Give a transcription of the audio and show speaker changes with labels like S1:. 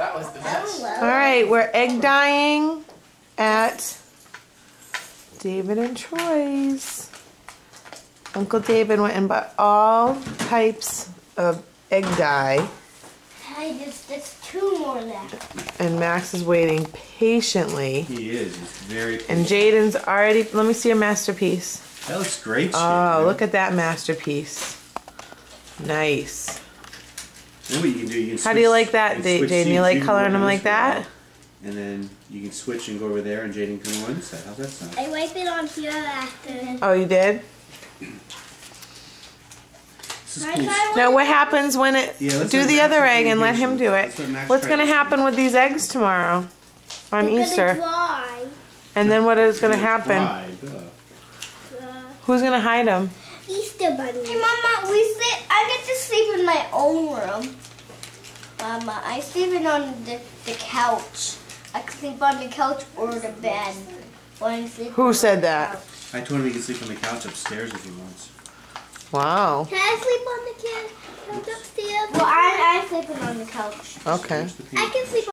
S1: That was the best.
S2: All right, we're egg dyeing at David and Troy's. Uncle David went and bought all types of egg dye,
S3: Hey, there's, there's two more left.
S2: and Max is waiting patiently.
S4: He is. He's very.
S2: And Jaden's already. Let me see your masterpiece.
S4: that looks great.
S2: Oh, look at that masterpiece. Nice.
S4: Then what you can do, you can
S2: How do you
S4: switch-
S2: like that,
S4: can
S2: Da-
S4: switch
S2: Jaden? You
S4: seats.
S2: like
S4: can go
S2: coloring them like that?
S4: And then you can switch and go over there, and Jaden can go on this side. How's that sound?
S3: I wipe it on here after.
S2: Oh, you did?
S4: This is cool.
S3: try
S2: Now, what happens when it.
S4: Yeah, let's
S2: do
S4: let
S2: the
S4: Max
S2: other
S4: try
S2: egg and let him do it.
S4: let's let Max
S2: What's
S4: try
S2: going to
S4: it.
S2: happen with these eggs tomorrow? On
S3: It's
S2: Easter.
S3: gonna dry.
S2: And then what is going to happen?
S4: Fry, duh.
S3: Uh,
S2: Who's going to hide them?
S3: Easter bunny. Hey, Mama, we sleep. I get to sleep in my own room. Mama, I sleep on the, the couch. I can sleep on the couch or the bed. When I sleep
S2: Who said
S3: the
S2: that?
S3: couch.
S4: I told him he could sleep on the couch upstairs if he wants.
S2: Wow.
S3: Can I sleep on the couch upstairs? Well, I, I'm sleeping on the couch.
S2: Okay.
S3: I can sleep